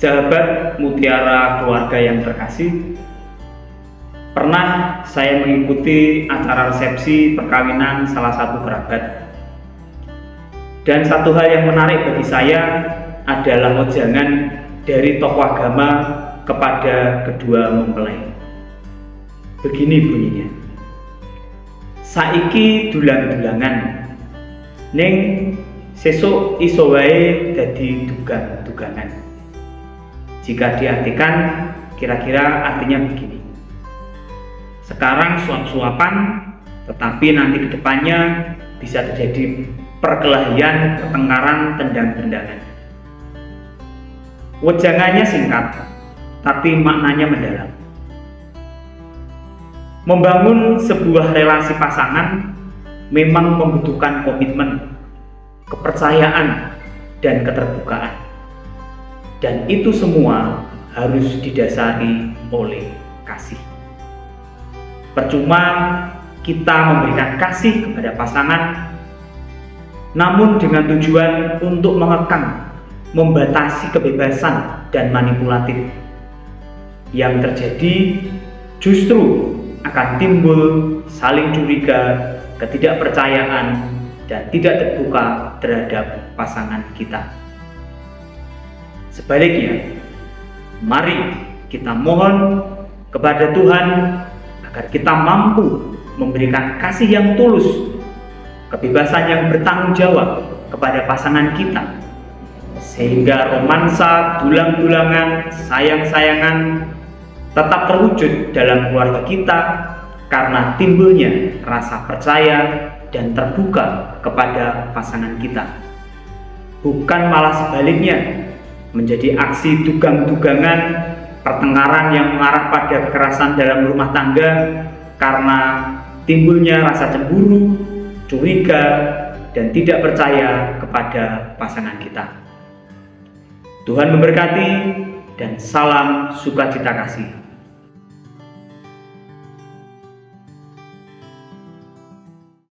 Sahabat mutiara keluarga yang terkasih, pernah saya mengikuti acara resepsi perkawinan salah satu kerabat. Dan satu hal yang menarik bagi saya adalah wejangan dari tokoh agama kepada kedua mempelai. Begini bunyinya. Saiki dulang-dulangan. Ning sesuk iso wae dadi dugang-dugangan. Jika diartikan, kira-kira artinya begini. Sekarang suap-suapan, tetapi nanti ke depannya bisa terjadi perkelahian, pertengkaran, tendang-tendangan. Wejangannya singkat, tapi maknanya mendalam. Membangun sebuah relasi pasangan memang membutuhkan komitmen, kepercayaan, dan keterbukaan. Dan itu semua harus didasari oleh kasih. Percuma kita memberikan kasih kepada pasangan, namun dengan tujuan untuk mengekang, membatasi kebebasan dan manipulatif. Yang terjadi justru akan timbul saling curiga, ketidakpercayaan, dan tidak terbuka terhadap pasangan kita. Sebaliknya, mari kita mohon kepada Tuhan agar kita mampu memberikan kasih yang tulus, kebebasan yang bertanggung jawab kepada pasangan kita, sehingga romansa, dulang-dulangan, sayang-sayangan tetap terwujud dalam keluarga kita karena timbulnya rasa percaya dan terbuka kepada pasangan kita. Bukan malah sebaliknya, menjadi aksi dugang-dugangan, pertengkaran yang mengarah pada kekerasan dalam rumah tangga karena timbulnya rasa cemburu, curiga, dan tidak percaya kepada pasangan kita. Tuhan memberkati dan salam sukacita kasih.